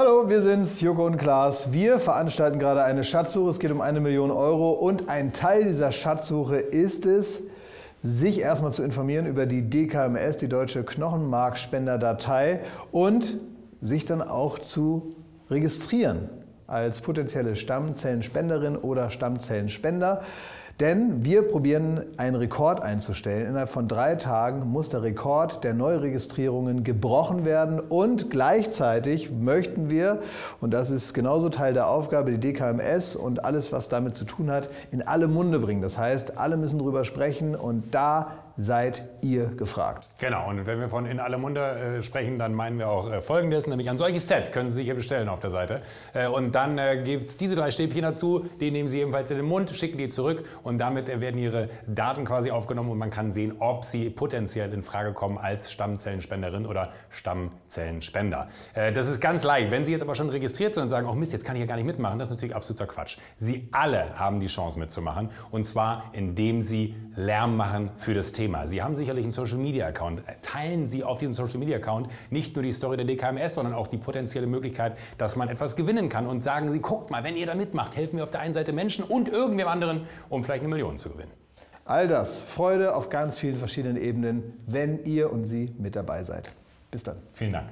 Hallo, wir sind's, Joko und Klaas. Wir veranstalten gerade eine Schatzsuche. Es geht um eine Million Euro und ein Teil dieser Schatzsuche ist es, sich erstmal zu informieren über die DKMS, die Deutsche Knochenmarkspenderdatei und sich dann auch zu registrieren als potenzielle Stammzellenspenderin oder Stammzellenspender. Denn wir probieren einen Rekord einzustellen. Innerhalb von drei Tagen muss der Rekord der Neuregistrierungen gebrochen werden und gleichzeitig möchten wir, und das ist genauso Teil der Aufgabe, die DKMS und alles, was damit zu tun hat, in alle Munde bringen. Das heißt, alle müssen darüber sprechen und da seid ihr gefragt. Genau, und wenn wir von in aller Munde äh, sprechen, dann meinen wir auch äh, Folgendes, nämlich ein solches Set können Sie sich hier bestellen auf der Seite. Äh, und dann äh, gibt es diese drei Stäbchen dazu, die nehmen Sie ebenfalls in den Mund, schicken die zurück und damit äh, werden Ihre Daten quasi aufgenommen und man kann sehen, ob Sie potenziell in Frage kommen als Stammzellenspenderin oder Stammzellenspender. Äh, das ist ganz leicht. Wenn Sie jetzt aber schon registriert sind und sagen, oh Mist, jetzt kann ich ja gar nicht mitmachen, das ist natürlich absoluter Quatsch. Sie alle haben die Chance mitzumachen und zwar indem Sie Lärm machen für das Thema. Thema. Sie haben sicherlich einen Social Media Account. Teilen Sie auf diesem Social Media Account nicht nur die Story der DKMS, sondern auch die potenzielle Möglichkeit, dass man etwas gewinnen kann. Und sagen Sie, guckt mal, wenn ihr da mitmacht, helfen wir auf der einen Seite Menschen und irgendwem anderen, um vielleicht eine Million zu gewinnen. All das, Freude auf ganz vielen verschiedenen Ebenen, wenn ihr und Sie mit dabei seid. Bis dann. Vielen Dank.